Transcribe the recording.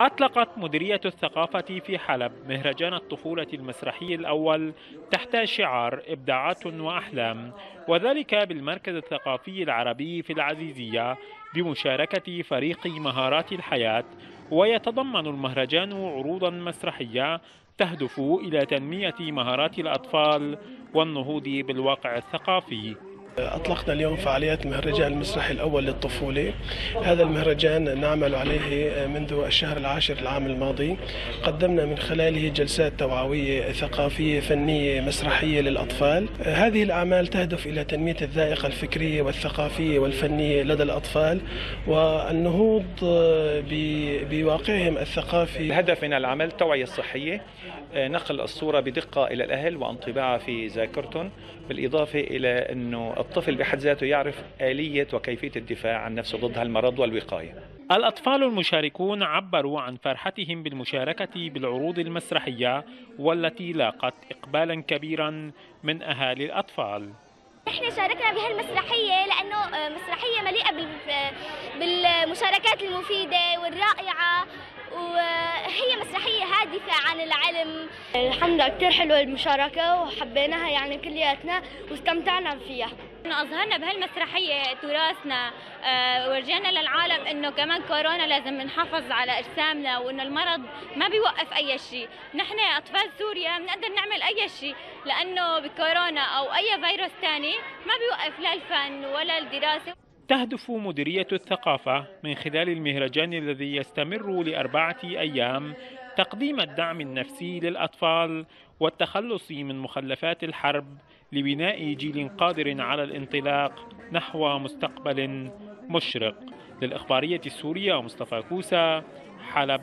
أطلقت مديرية الثقافة في حلب مهرجان الطفولة المسرحي الأول تحت شعار إبداعات وأحلام وذلك بالمركز الثقافي العربي في العزيزية بمشاركة فريق مهارات الحياة ويتضمن المهرجان عروضا مسرحية تهدف إلى تنمية مهارات الأطفال والنهوض بالواقع الثقافي. أطلقنا اليوم فعاليات مهرجان المسرح الأول للطفولة. هذا المهرجان نعمل عليه منذ الشهر العاشر العام الماضي. قدمنا من خلاله جلسات توعوية ثقافية فنية مسرحية للأطفال. هذه الأعمال تهدف إلى تنمية الذائقة الفكرية والثقافية والفنية لدى الأطفال والنهوض بواقعهم الثقافي. الهدف من العمل التوعية الصحية نقل الصورة بدقة إلى الأهل وانطباعها في ذاكرتهم بالإضافة إلى أنه الطفل بحد ذاته يعرف آلية وكيفية الدفاع عن نفسه ضد هالمرض والوقاية. الأطفال المشاركون عبروا عن فرحتهم بالمشاركة بالعروض المسرحية والتي لاقت إقبالا كبيرا من أهالي الأطفال. إحنا شاركنا بهالمسرحية لأنه مسرحية مليئة بالمشاركات المفيدة والرائعة. وهي هادفه عن العلم. الحمد لله كثير حلوة المشاركة وحبيناها يعني كلياتنا واستمتعنا فيها. أظهرنا بهالمسرحية تراثنا أه ورجعنا للعالم إنه كمان كورونا لازم نحافظ على أجسامنا وإنه المرض ما بيوقف أي شيء، نحن أطفال سوريا بنقدر نعمل أي شيء لأنه بكورونا أو أي فيروس ثاني ما بيوقف لا الفن ولا الدراسة. تهدف مديرية الثقافة من خلال المهرجان الذي يستمر لأربعة أيام تقديم الدعم النفسي للأطفال والتخلص من مخلفات الحرب لبناء جيل قادر على الانطلاق نحو مستقبل مشرق. للإخبارية السورية مصطفى كوسا حلب.